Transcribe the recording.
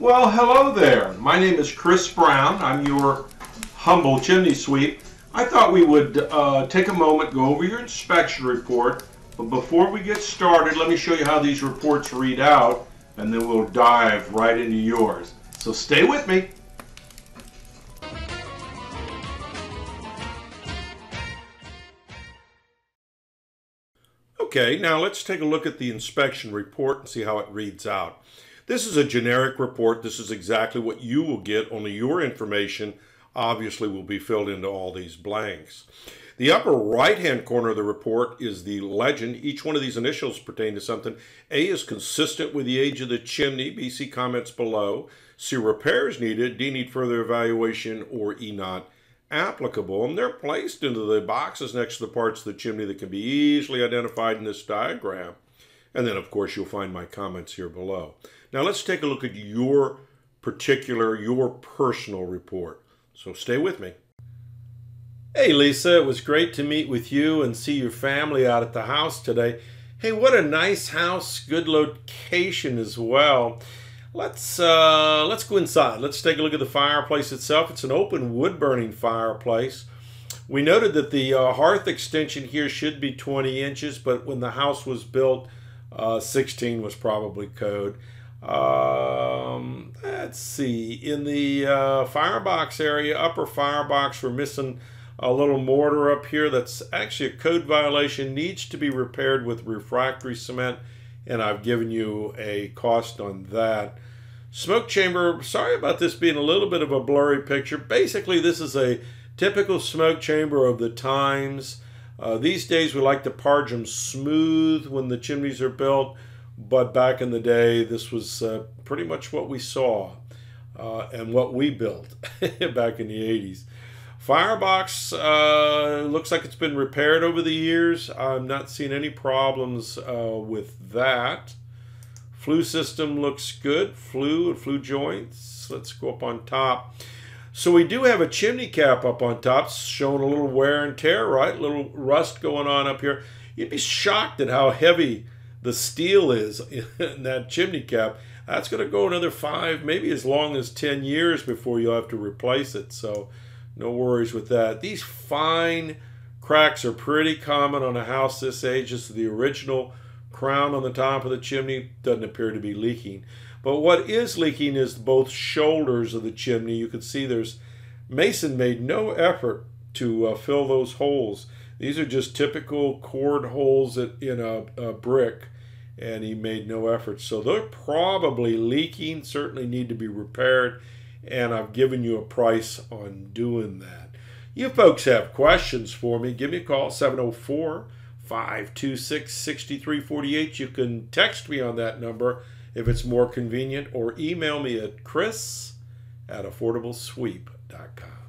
Well, hello there. My name is Chris Brown. I'm your humble chimney sweep. I thought we would uh, take a moment, go over your inspection report. But before we get started, let me show you how these reports read out, and then we'll dive right into yours. So stay with me. Okay, now let's take a look at the inspection report and see how it reads out. This is a generic report. This is exactly what you will get, only your information obviously will be filled into all these blanks. The upper right-hand corner of the report is the legend. Each one of these initials pertain to something. A is consistent with the age of the chimney. B, see comments below. C, repairs needed. D, need further evaluation. Or E, not applicable. And they're placed into the boxes next to the parts of the chimney that can be easily identified in this diagram. And then, of course, you'll find my comments here below. Now, let's take a look at your particular, your personal report. So stay with me. Hey, Lisa, it was great to meet with you and see your family out at the house today. Hey, what a nice house, good location as well. Let's uh, let's go inside. Let's take a look at the fireplace itself. It's an open wood burning fireplace. We noted that the uh, hearth extension here should be 20 inches, but when the house was built, uh, 16 was probably code. Um, let's see. In the uh, firebox area, upper firebox, we're missing a little mortar up here. That's actually a code violation. Needs to be repaired with refractory cement, and I've given you a cost on that. Smoke chamber, sorry about this being a little bit of a blurry picture. Basically, this is a typical smoke chamber of the times. Uh, these days, we like to parge them smooth when the chimneys are built. But back in the day, this was uh, pretty much what we saw uh, and what we built back in the 80s. Firebox uh, looks like it's been repaired over the years. I'm not seeing any problems uh, with that. Flue system looks good. Flue and flue joints. Let's go up on top. So we do have a chimney cap up on top, showing a little wear and tear, right? A little rust going on up here. You'd be shocked at how heavy the steel is in that chimney cap, that's going to go another five, maybe as long as 10 years before you'll have to replace it. So no worries with that. These fine cracks are pretty common on a house this age. This is the original crown on the top of the chimney. Doesn't appear to be leaking. But what is leaking is both shoulders of the chimney. You can see there's Mason made no effort to uh, fill those holes. These are just typical cord holes in a, a brick and he made no effort. So they're probably leaking, certainly need to be repaired, and I've given you a price on doing that. You folks have questions for me, give me a call, 704 526 6348. You can text me on that number if it's more convenient, or email me at chris at affordablesweep.com.